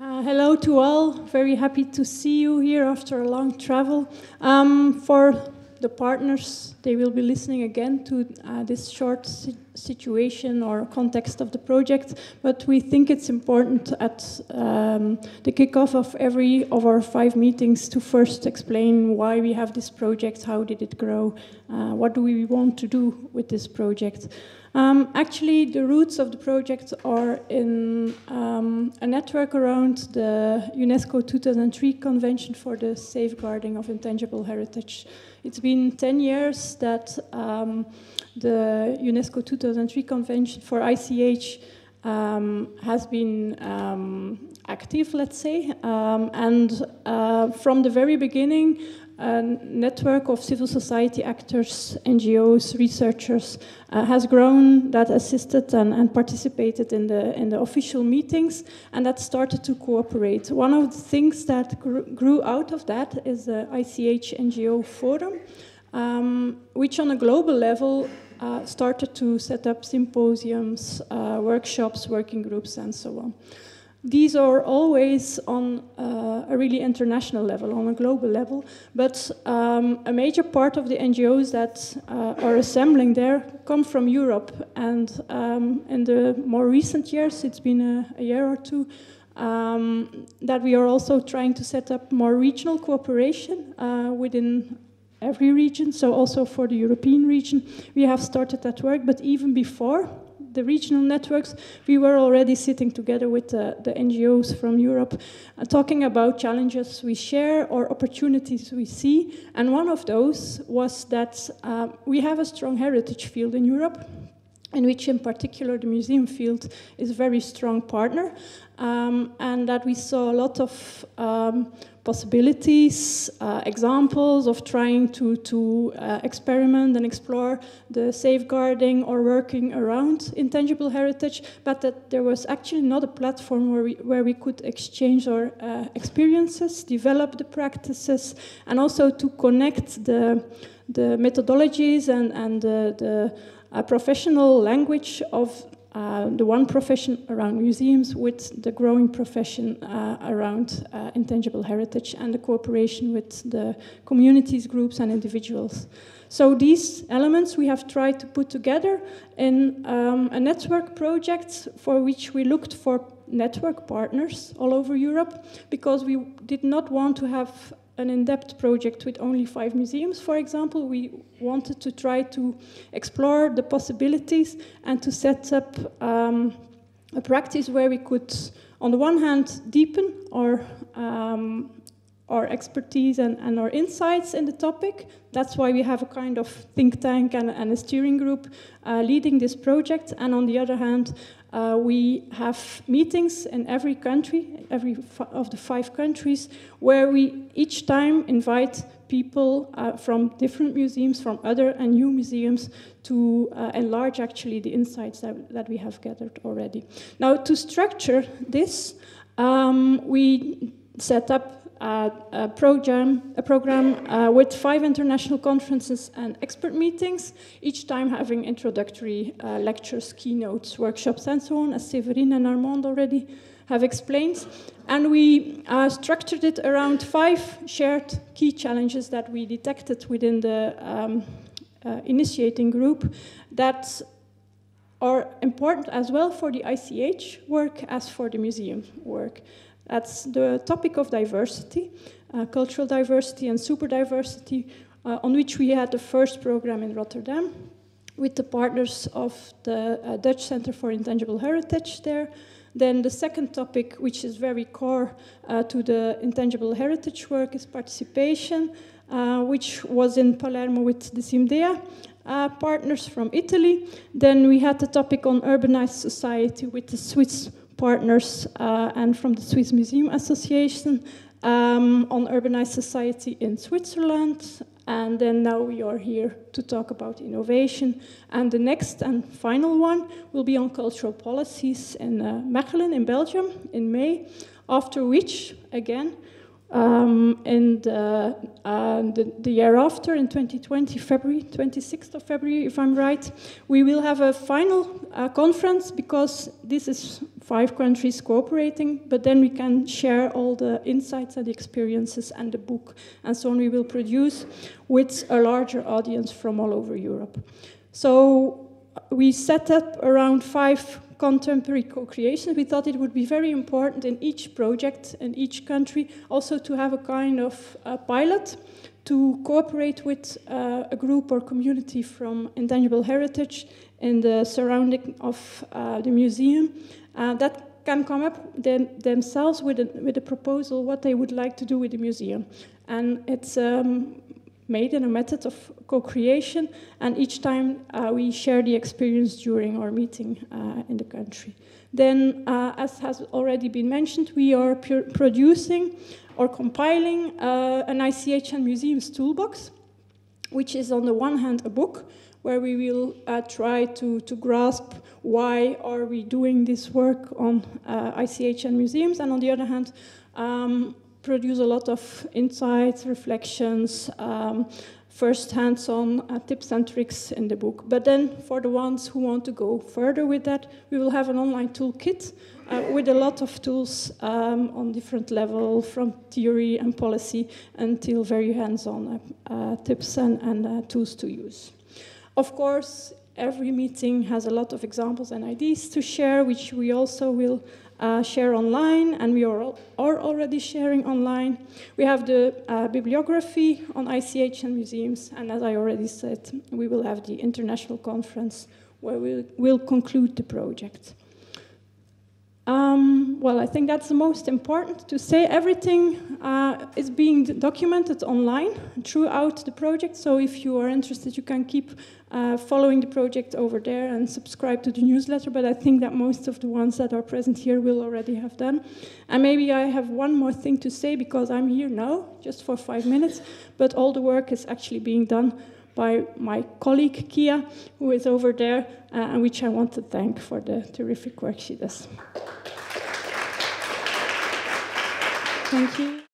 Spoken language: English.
Uh, hello to all. Very happy to see you here after a long travel. Um, for the partners, they will be listening again to uh, this short situation or context of the project, but we think it's important at um, the kickoff of every of our five meetings to first explain why we have this project, how did it grow, uh, what do we want to do with this project. Um, actually, the roots of the project are in um, a network around the UNESCO 2003 Convention for the Safeguarding of Intangible Heritage. It's been 10 years that um, the UNESCO 2003 Convention for ICH um, has been um, active, let's say, um, and uh, from the very beginning, a network of civil society actors, NGOs, researchers uh, has grown that assisted and, and, participated in the, in the official meetings and that started to cooperate. One of the things that grew, grew out of that is the ICH NGO Forum, um, which on a global level uh, started to set up symposiums, uh, workshops, working groups, and so on these are always on uh, a really international level, on a global level. But um, a major part of the NGOs that uh, are assembling there come from Europe. And um, in the more recent years, it's been a, a year or two, um, that we are also trying to set up more regional cooperation uh, within every region. So also for the European region, we have started that work. But even before, the regional networks, we were already sitting together with the, the NGOs from Europe, uh, talking about challenges we share or opportunities we see. And one of those was that uh, we have a strong heritage field in Europe in which in particular the museum field is a very strong partner um, and that we saw a lot of um, possibilities, uh, examples of trying to, to uh, experiment and explore the safeguarding or working around intangible heritage, but that there was actually not a platform where we, where we could exchange our uh, experiences, develop the practices, and also to connect the, the methodologies and, and the, the uh, professional language of uh, the one profession around museums with the growing profession uh, around uh, intangible heritage and the cooperation with the communities, groups, and individuals. So these elements we have tried to put together in um, a network project for which we looked for network partners all over Europe because we did not want to have an in-depth project with only five museums, for example. We wanted to try to explore the possibilities and to set up um, a practice where we could, on the one hand, deepen our um, our expertise and, and, our insights in the topic. That's why we have a kind of think tank and, and a steering group uh, leading this project. And on the other hand, uh, we have meetings in every country, every of the five countries, where we each time invite people uh, from different museums, from other and new museums, to uh, enlarge actually the insights that, that we have gathered already. Now, to structure this, um, we set up a program, a program uh, with five international conferences and expert meetings, each time having introductory uh, lectures, keynotes, workshops, and so on, as Séverine and Armand already have explained. And we uh, structured it around five shared key challenges that we detected within the um, uh, initiating group that are important as well for the ICH work as for the museum work. That's the topic of diversity, uh, cultural diversity and super diversity, uh, on which we had the first program in Rotterdam with the partners of the uh, Dutch Center for Intangible Heritage there. Then the second topic, which is very core uh, to the intangible heritage work, is participation, uh, which was in Palermo with the SIMBDEA. Uh, partners from Italy. Then we had the topic on urbanized society with the Swiss partners uh, and from the Swiss Museum Association um, on urbanized society in Switzerland. And then now we are here to talk about innovation. And the next and final one will be on cultural policies in uh, Mechelen in Belgium in May, after which, again, Um, and uh, uh, the, the, year after, in 2020, February, 26th of February, if I'm right, we will have a final uh, conference because this is five countries cooperating, but then we can share all the insights and the experiences and the book and so on we will produce with a larger audience from all over Europe. So we set up around five contemporary co-creation, we thought it would be very important in each project in each country also to have a kind of pilot to cooperate with uh, a group or community from intangible heritage in the surrounding of uh, the museum uh, that can come up them, themselves with a, with a proposal what they would like to do with the museum. And it's um, made in a method of co-creation, and each time uh, we share the experience during our meeting uh, in the country. Then, uh, as has already been mentioned, we are producing or compiling uh, an ICH and Museums toolbox, which is on the one hand a book, where we will uh, try to, to grasp why are we doing this work on uh, ICH and museums, and on the other hand, um, produce a lot of insights, reflections, um, first hands-on uh, tips and tricks in the book. But then for the ones who want to go further with that, we will have an online toolkit uh, with a lot of tools um, on different level, from theory and policy until very hands-on uh, uh tips and, and uh, tools to use. Of course, every meeting has a lot of examples and ideas to share, which we also will uh, share online, and we are, are already sharing online. We have the uh, bibliography on ICH and museums, and as I already said, we will have the international conference where we will conclude the project. Um, well, I think that's the most important to say. Everything uh, is being documented online throughout the project. So if you are interested, you can keep uh, following the project over there and subscribe to the newsletter. But I think that most of the ones that are present here will already have done. And maybe I have one more thing to say because I'm here now, just for five minutes. But all the work is actually being done by my colleague Kia, who is over there, uh, and which I want to thank for the terrific work she does. 欢迎。